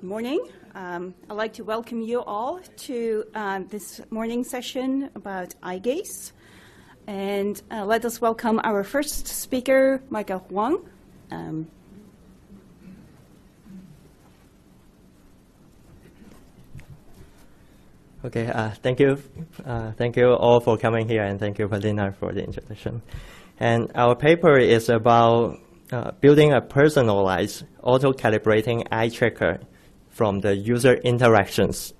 Good morning. Um, I'd like to welcome you all to uh, this morning session about eye gaze. And uh, let us welcome our first speaker, Michael Huang. Um, Okay, uh, thank you. Uh, thank you all for coming here, and thank you, Paulina, for the introduction. And our paper is about uh, building a personalized auto-calibrating eye tracker from the user interactions.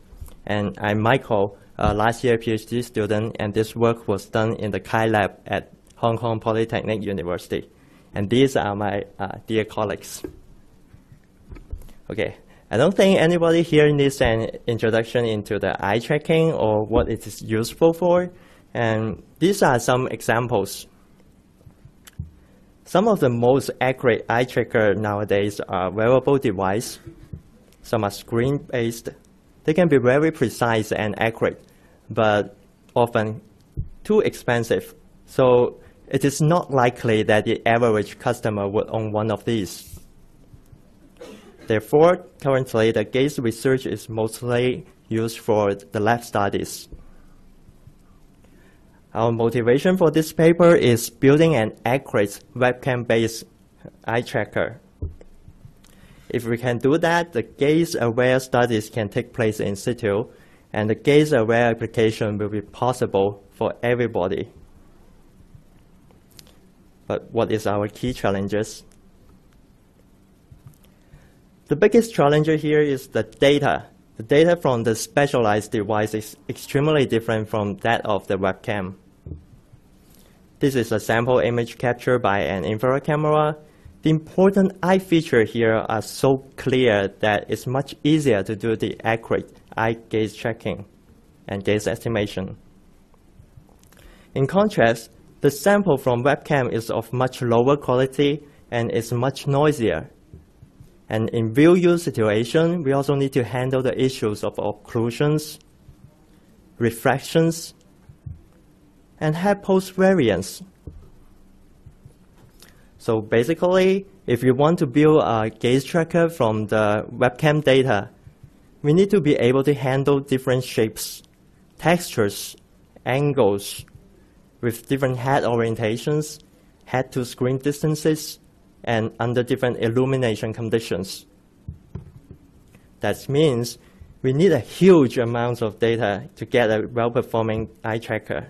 And I'm Michael, a last year PhD student, and this work was done in the Kai Lab at Hong Kong Polytechnic University. And these are my uh, dear colleagues. Okay, I don't think anybody here needs an introduction into the eye tracking or what it is useful for. And these are some examples some of the most accurate eye tracker nowadays are wearable device. Some are screen-based. They can be very precise and accurate, but often too expensive. So it is not likely that the average customer would own one of these. Therefore, currently the gaze research is mostly used for the lab studies. Our motivation for this paper is building an accurate webcam-based eye tracker. If we can do that, the gaze-aware studies can take place in situ, and the gaze-aware application will be possible for everybody. But what is our key challenges? The biggest challenge here is the data the data from the specialized device is extremely different from that of the webcam. This is a sample image captured by an infrared camera. The important eye features here are so clear that it's much easier to do the accurate eye gaze tracking and gaze estimation. In contrast, the sample from webcam is of much lower quality and is much noisier and in real use situation, we also need to handle the issues of occlusions, refractions, and head pose variance. So basically, if you want to build a gaze tracker from the webcam data, we need to be able to handle different shapes, textures, angles, with different head orientations, head to screen distances, and under different illumination conditions. That means we need a huge amount of data to get a well-performing eye tracker.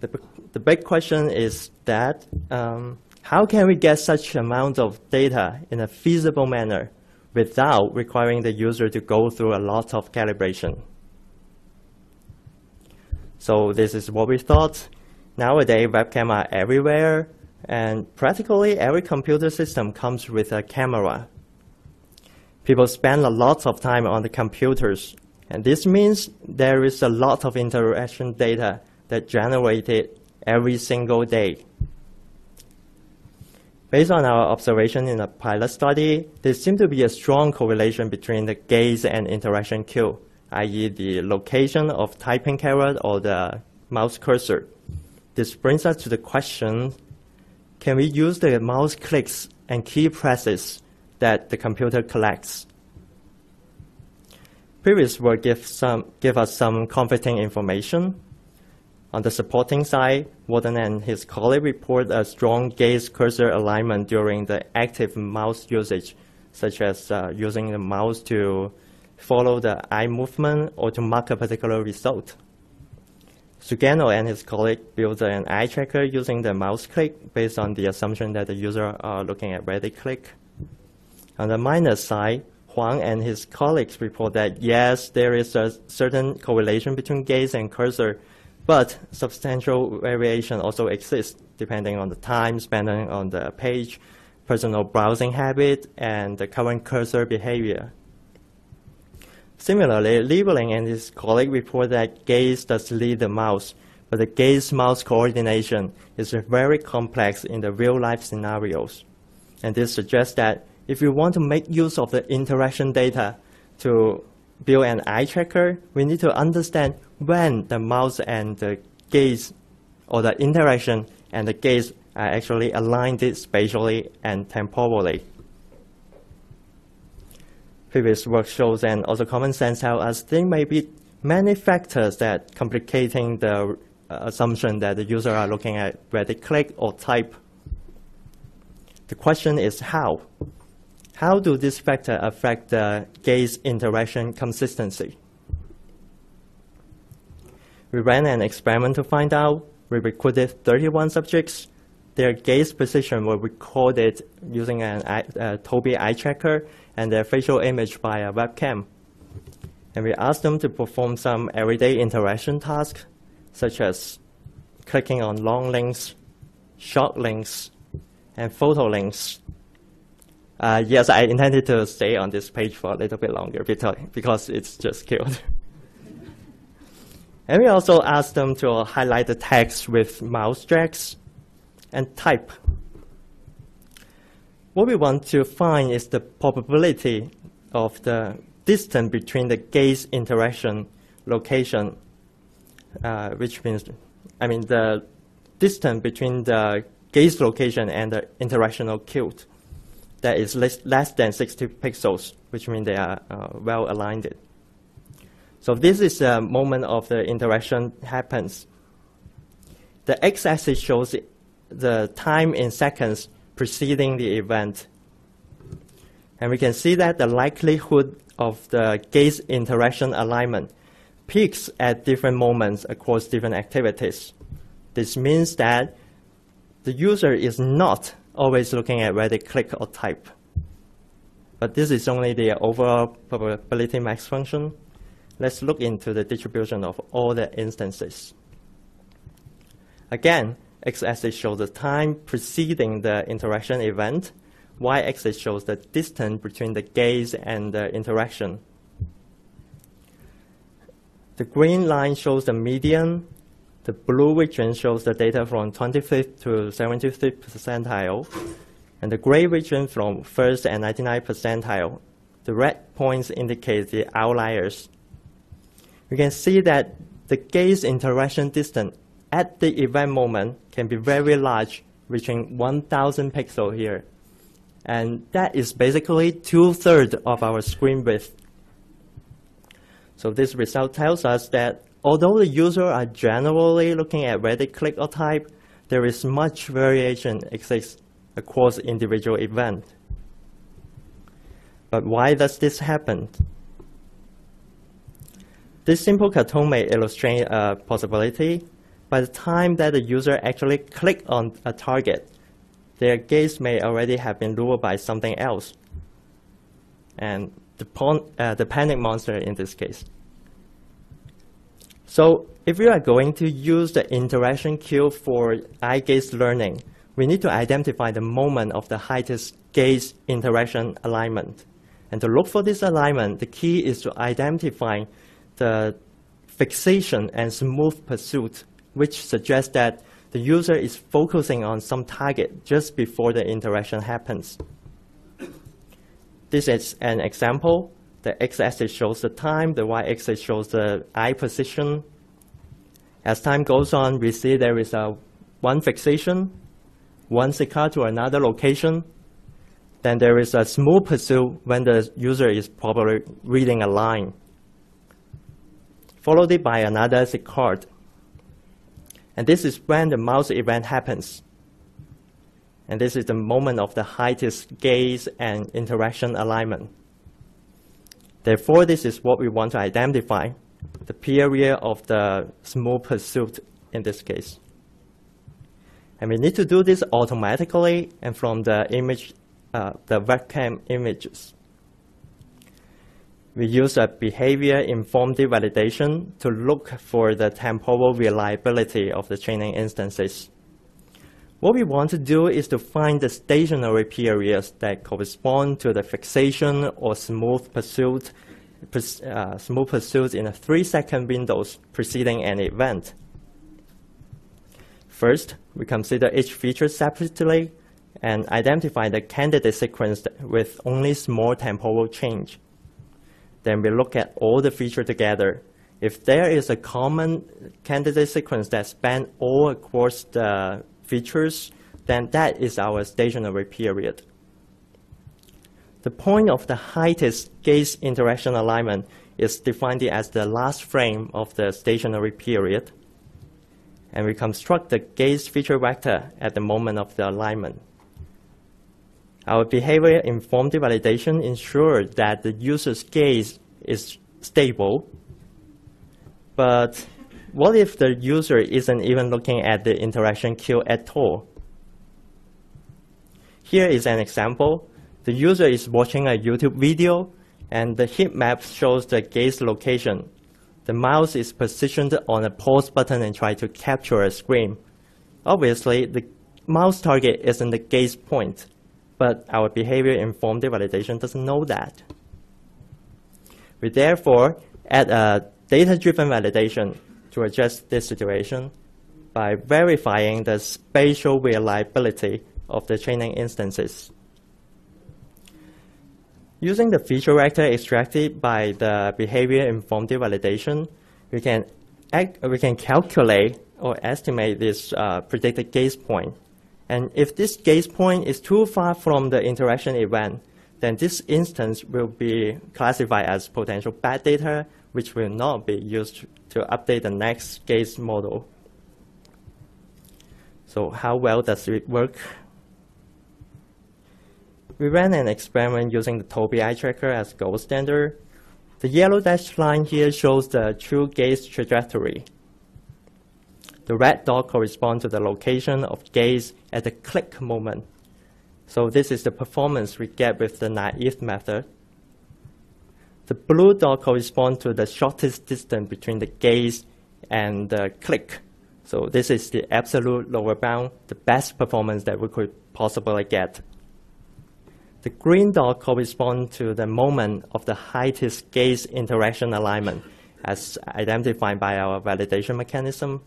The, the big question is that um, how can we get such amount of data in a feasible manner without requiring the user to go through a lot of calibration? So this is what we thought. Nowadays, webcam are everywhere. And practically every computer system comes with a camera. People spend a lot of time on the computers. And this means there is a lot of interaction data that generated every single day. Based on our observation in a pilot study, there seems to be a strong correlation between the gaze and interaction cue, i.e. the location of typing caret or the mouse cursor. This brings us to the question, can we use the mouse clicks and key presses that the computer collects? Previous work give, some, give us some comforting information. On the supporting side, Rodden and his colleague report a strong gaze cursor alignment during the active mouse usage, such as uh, using the mouse to follow the eye movement or to mark a particular result. Sugano and his colleague built an eye tracker using the mouse click based on the assumption that the user are looking at where they click. On the minus side, Huang and his colleagues report that yes, there is a certain correlation between gaze and cursor, but substantial variation also exists depending on the time spent on the page, personal browsing habit, and the current cursor behavior. Similarly, Liebling and his colleague report that gaze does lead the mouse, but the gaze-mouse coordination is very complex in the real-life scenarios. And this suggests that if you want to make use of the interaction data to build an eye tracker, we need to understand when the mouse and the gaze or the interaction and the gaze are actually aligned spatially and temporally. previous work shows and also common sense tell us there may be many factors that complicating the uh, assumption that the user are looking at where they click or type. The question is how? How do these factors affect the gaze interaction consistency? We ran an experiment to find out. We recruited 31 subjects. Their gaze position was recorded using an uh, Tobii eye tracker and their facial image by a webcam. And we asked them to perform some everyday interaction tasks, such as clicking on long links, short links, and photo links. Uh, yes, I intended to stay on this page for a little bit longer because, it's just killed. and we also asked them to highlight the text with mouse drags and type. What we want to find is the probability of the distance between the gaze interaction location, uh, which means, I mean, the distance between the gaze location and the interactional cue that is less, less than 60 pixels, which means they are uh, well aligned. So this is the moment of the interaction happens. The x-axis shows the time in seconds preceding the event. And we can see that the likelihood of the gaze interaction alignment peaks at different moments across different activities. This means that the user is not always looking at where they click or type. But this is only the overall probability mass function. Let's look into the distribution of all the instances. Again, x-axis shows the time preceding the interaction event. Y-axis shows the distance between the gaze and the interaction. The green line shows the median. The blue region shows the data from 25th to 75th percentile. And the gray region from 1st and 99th percentile. The red points indicate the outliers. You can see that the gaze interaction distance at the event moment can be very large, reaching 1,000 pixels here. And that is basically two-thirds of our screen width. So this result tells us that although the user are generally looking at where they click or type, there is much variation exists across individual events. But why does this happen? This simple cartoon may illustrate a possibility by the time that the user actually click on a target, their gaze may already have been lured by something else. And the, uh, the panic monster in this case. So if we are going to use the interaction cue for eye gaze learning, we need to identify the moment of the highest gaze interaction alignment. And to look for this alignment, the key is to identify the fixation and smooth pursuit which suggests that the user is focusing on some target just before the interaction happens. This is an example. The x-axis shows the time, the y-axis shows the eye position. As time goes on, we see there is a one fixation, one saccade to another location. Then there is a smooth pursuit when the user is probably reading a line, followed by another saccade. And this is when the mouse event happens. And this is the moment of the highest gaze and interaction alignment. Therefore, this is what we want to identify, the period of the smooth pursuit in this case. And we need to do this automatically and from the image, uh, the webcam images. We use a behavior-informed validation to look for the temporal reliability of the training instances. What we want to do is to find the stationary periods that correspond to the fixation or smooth pursuit, uh, smooth pursuit in a three-second windows preceding an event. First, we consider each feature separately and identify the candidate sequence with only small temporal change. Then we look at all the features together. If there is a common candidate sequence that span all across the features, then that is our stationary period. The point of the highest gaze interaction alignment is defined as the last frame of the stationary period, and we construct the gaze feature vector at the moment of the alignment. Our behavior-informed validation ensures that the user's gaze is stable, but what if the user isn't even looking at the interaction cue at all? Here is an example. The user is watching a YouTube video, and the heat map shows the gaze location. The mouse is positioned on a pause button and try to capture a screen. Obviously, the mouse target isn't the gaze point, but our behavior-informed validation doesn't know that. We therefore add a data-driven validation to address this situation by verifying the spatial reliability of the training instances. Using the feature vector extracted by the behavior-informed validation, we can, act, we can calculate or estimate this uh, predicted gaze point. And if this gaze point is too far from the interaction event, then this instance will be classified as potential bad data, which will not be used to update the next gaze model. So how well does it work? We ran an experiment using the Tobii eye tracker as gold standard. The yellow dashed line here shows the true gaze trajectory. The red dot corresponds to the location of gaze at the click moment. So this is the performance we get with the naive method. The blue dot corresponds to the shortest distance between the gaze and the click. So this is the absolute lower bound, the best performance that we could possibly get. The green dot corresponds to the moment of the highest gaze interaction alignment as identified by our validation mechanism.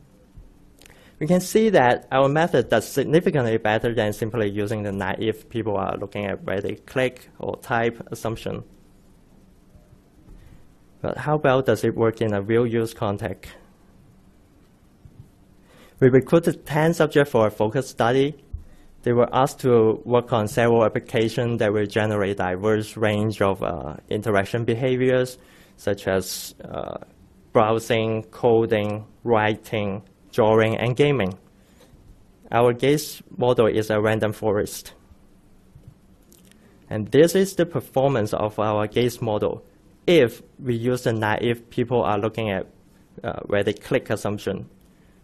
We can see that our method does significantly better than simply using the naive people are looking at where they click or type assumption. But how well does it work in a real use context? We recruited 10 subjects for a focus study they were asked to work on several applications that will generate diverse range of uh, interaction behaviors, such as uh, browsing, coding, writing, drawing, and gaming. Our gaze model is a random forest. And this is the performance of our gaze model if we use the naive people are looking at uh, where they click assumption.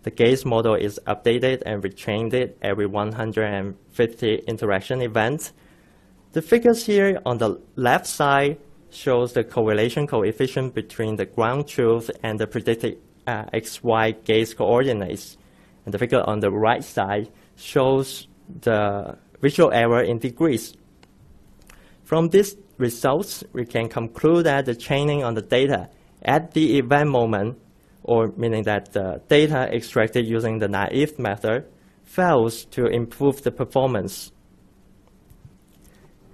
The gaze model is updated and retrained it every 150 interaction events. The figures here on the left side shows the correlation coefficient between the ground truth and the predicted uh, XY gaze coordinates. And the figure on the right side shows the visual error in degrees. From these results, we can conclude that the training on the data at the event moment or meaning that the data extracted using the naive method fails to improve the performance.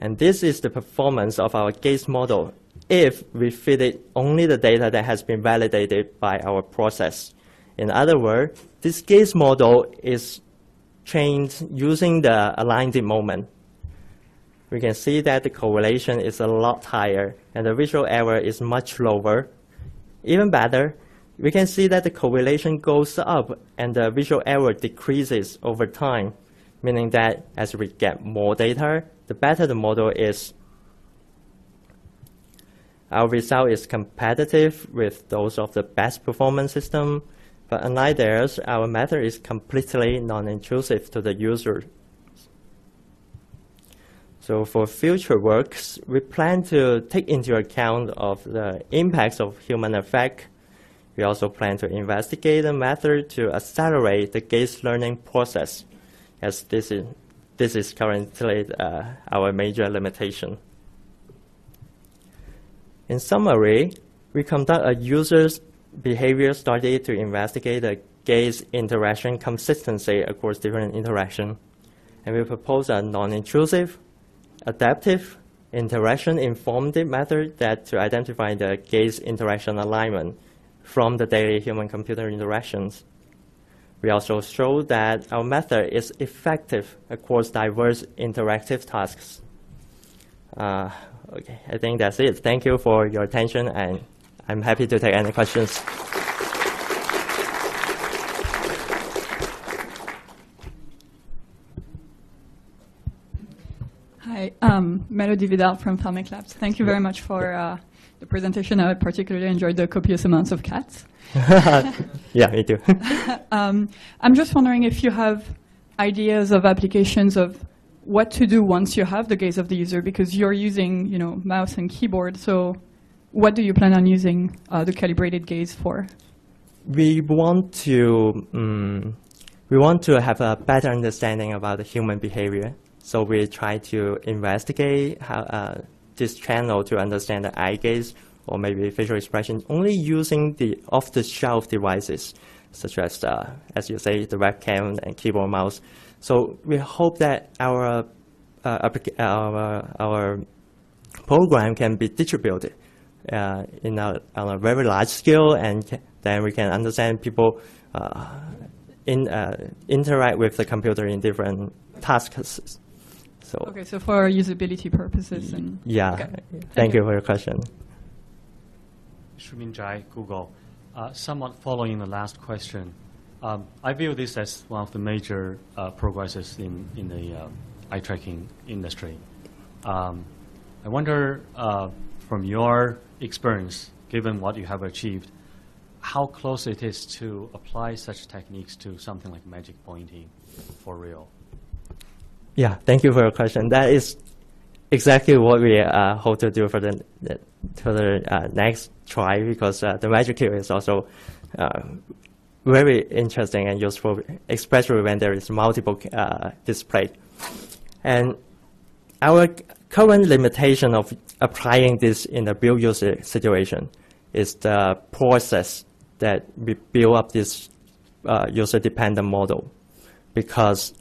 And this is the performance of our gaze model if we feed it only the data that has been validated by our process. In other words, this gaze model is trained using the aligned moment. We can see that the correlation is a lot higher and the visual error is much lower. Even better, we can see that the correlation goes up and the visual error decreases over time, meaning that as we get more data, the better the model is. Our result is competitive with those of the best performance system, but unlike theirs, our method is completely non-intrusive to the user. So for future works, we plan to take into account of the impacts of human effect we also plan to investigate a method to accelerate the gaze learning process, as this is, this is currently uh, our major limitation. In summary, we conduct a user's behavior study to investigate the gaze interaction consistency across different interactions. And we propose a non-intrusive, adaptive, interaction-informed method that to identify the gaze interaction alignment from the daily human-computer interactions. We also show that our method is effective across diverse interactive tasks. uh, okay, I think that's it. Thank you for your attention, and I'm happy to take any questions. Um, Melody Vidal from Pharmic Labs. Thank you very much for uh, the presentation. I particularly enjoyed the copious amounts of cats. yeah, me too. Um, I'm just wondering if you have ideas of applications of what to do once you have the gaze of the user, because you're using, you know, mouse and keyboard. So, what do you plan on using uh, the calibrated gaze for? we want to um, we want to have a better understanding about the human behavior. So we try to investigate how uh, this channel to understand the eye gaze or maybe facial expression only using the off-the-shelf devices, such as uh, as you say the webcam and keyboard mouse. So we hope that our uh, our our program can be distributed uh, in a, on a very large scale, and then we can understand people uh, in, uh, interact with the computer in different tasks. So Okay, so for usability purposes and yeah, Okay. thank, you. you for your question. Shumin Zhai, Google. Uh, somewhat following the last question, um, I view this as one of the major uh, progresses in, in the uh, eye tracking industry. Um, I wonder, uh, from your experience, given what you have achieved, how close it is to apply such techniques to something like magic pointing for real? Yeah, thank you for your question. That is exactly what we uh, hope to do for the, the for the uh, next try because uh, the magic cube is also uh, very interesting and useful, especially when there is multiple uh, display. And our current limitation of applying this in a real user situation is the process that we build up this uh, user-dependent model because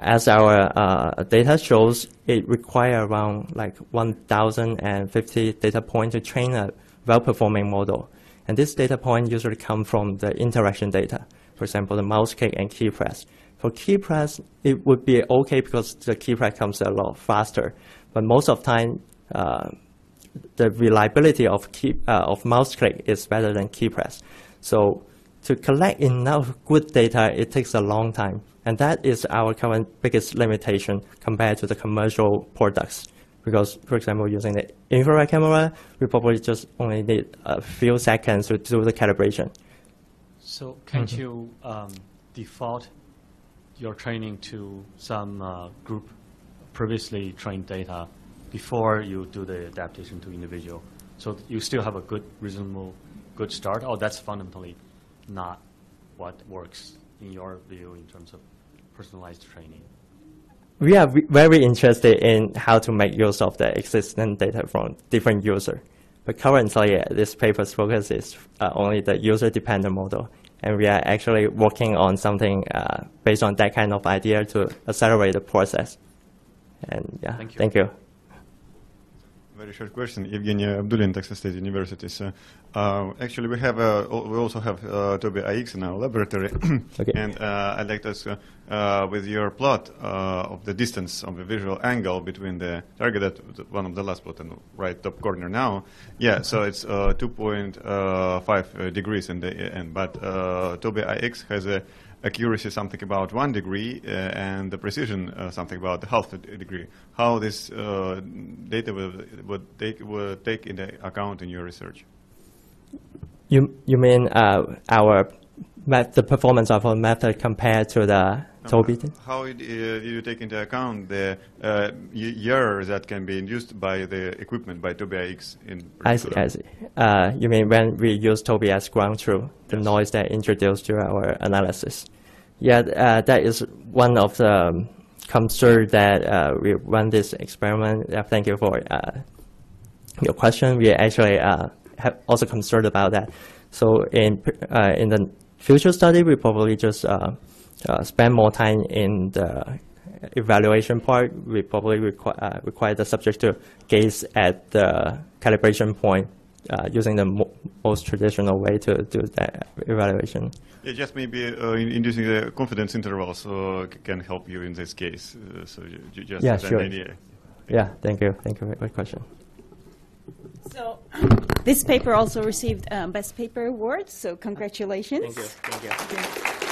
as our uh, data shows, it requires around like 1,050 data points to train a well-performing model. And this data point usually come from the interaction data. For example, the mouse click and key press. For key press, it would be okay because the key press comes a lot faster. But most of the time, uh, the reliability of key uh, of mouse click is better than key press. So to collect enough good data, it takes a long time, and that is our current biggest limitation compared to the commercial products. Because, for example, using the infrared camera, we probably just only need a few seconds to do the calibration. So can't you um, default your training to some uh, group previously trained data before you do the adaptation to individual? So you still have a good, reasonable, good start? Or that's fundamentally not what works in your view in terms of personalized training? We are very interested in how to make use of the existing data from different users. But currently, uh, this paper's focus is uh, only the user-dependent model, and we are actually working on something uh, based on that kind of idea to accelerate the process. And yeah, Thank you. Thank you. Very short question. Evgeny Abdulin, Texas State University. So, uh, actually, we have uh, we also have uh, Tobii IX in our laboratory, Okay. and uh, I'd like to ask, uh, uh, with your plot uh, of the distance of the visual angle between the target, that one of the last plot in the right top corner now, yeah. So it's uh, 2.5 uh, degrees in the end, but uh, Tobii IX has a accuracy something about one degree uh, and the precision uh, something about the half degree. How this uh, data will, would take will take into account in your research? You you mean uh, our met- the performance of our method compared to the Tobii? thing? How it, uh, you take into account the uh, error that can be induced by the equipment by Tobii X in I see. I see. Uh, you mean when we use Tobii as ground truth, the Yes. noise that introduced to our analysis? Yeah, uh, that is one of the um, concern that uh, we run this experiment. Thank you for uh, your question. We actually uh, have also concerned about that. So in uh, in the future study, we probably just uh, uh, spend more time in the evaluation part. We probably require uh, require the subject to gaze at the calibration point uh, using the mo- most traditional way to do that evaluation. Yeah, just maybe uh, in- inducing the confidence intervals uh, can help you in this case. Uh, so just Yeah, sure. Yeah, thank you. Thank you for question. So this paper also received um, Best Paper Award, so congratulations. Thank you. Thank you.